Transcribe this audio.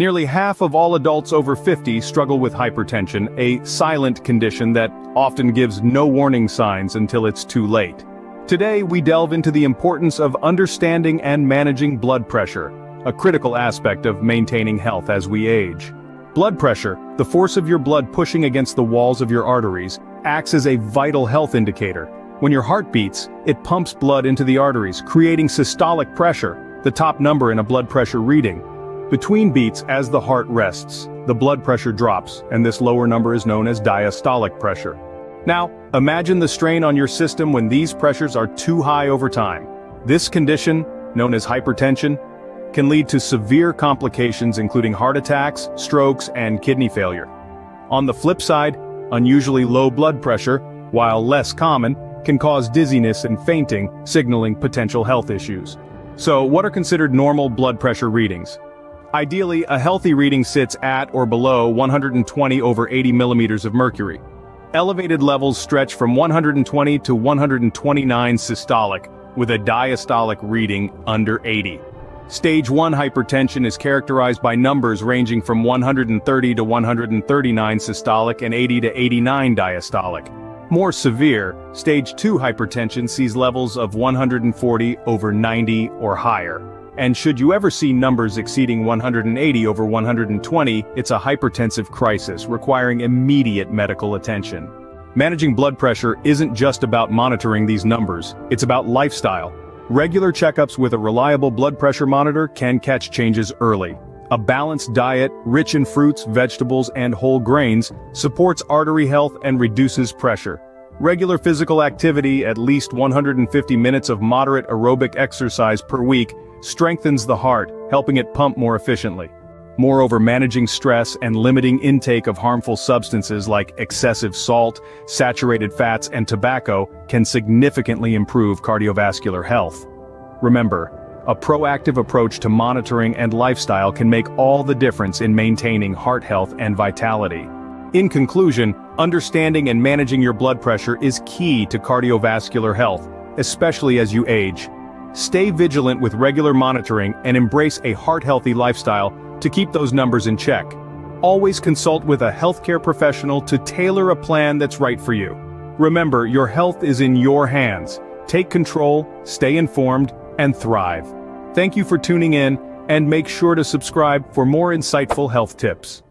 Nearly half of all adults over 50 struggle with hypertension, a silent condition that often gives no warning signs until it's too late. Today we delve into the importance of understanding and managing blood pressure, a critical aspect of maintaining health as we age. Blood pressure, the force of your blood pushing against the walls of your arteries, acts as a vital health indicator. When your heart beats, it pumps blood into the arteries, creating systolic pressure, the top number in a blood pressure reading. Between beats as the heart rests, the blood pressure drops, and this lower number is known as diastolic pressure. Now, imagine the strain on your system when these pressures are too high over time. This condition, known as hypertension, can lead to severe complications including heart attacks, strokes, and kidney failure. On the flip side, unusually low blood pressure, while less common, can cause dizziness and fainting, signaling potential health issues. So, what are considered normal blood pressure readings? Ideally, a healthy reading sits at or below 120 over 80 millimeters of mercury. Elevated levels stretch from 120 to 129 systolic, with a diastolic reading under 80. Stage 1 hypertension is characterized by numbers ranging from 130 to 139 systolic and 80 to 89 diastolic. More severe, stage 2 hypertension sees levels of 140 over 90 or higher. And should you ever see numbers exceeding 180 over 120, it's a hypertensive crisis requiring immediate medical attention. Managing blood pressure isn't just about monitoring these numbers, it's about lifestyle. Regular checkups with a reliable blood pressure monitor can catch changes early. A balanced diet, rich in fruits, vegetables, and whole grains, supports artery health and reduces pressure. Regular physical activity, at least 150 minutes of moderate aerobic exercise per week, strengthens the heart, helping it pump more efficiently. Moreover, managing stress and limiting intake of harmful substances like excessive salt, saturated fats, and tobacco can significantly improve cardiovascular health. Remember, a proactive approach to monitoring and lifestyle can make all the difference in maintaining heart health and vitality. In conclusion, understanding and managing your blood pressure is key to cardiovascular health, especially as you age. Stay vigilant with regular monitoring and embrace a heart-healthy lifestyle to keep those numbers in check. Always consult with a healthcare professional to tailor a plan that's right for you. Remember, your health is in your hands. Take control, stay informed, and thrive. Thank you for tuning in, and make sure to subscribe for more insightful health tips.